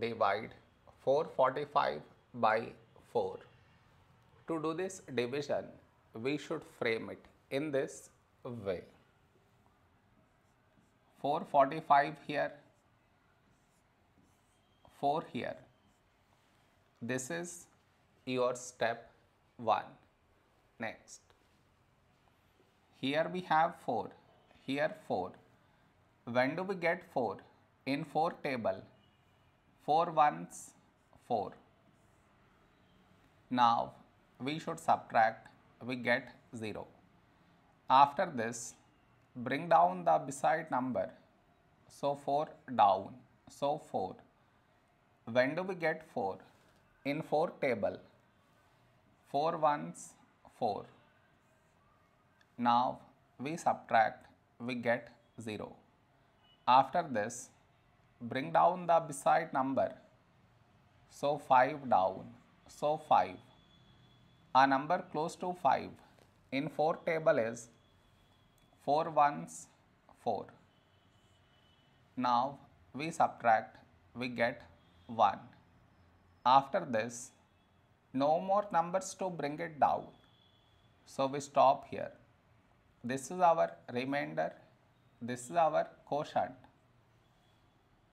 divide 445 by 4. To do this division, we should frame it in this way. 445 here, 4 here. This is your step 1. Next. Here we have 4, here 4. When do we get 4? In 4 table, 4 ones 4. Now we should subtract, we get 0. After this, bring down the beside number. So 4 down, so 4. When do we get 4? In 4 table, 4 ones 4. Now we subtract, we get 0. After this, bring down the beside number. So 5 down, so 5. A number close to 5 in 4 table is 4 ones 4. Now we subtract, we get 1. After this, no more numbers to bring it down. So we stop here. This is our remainder, this is our quotient.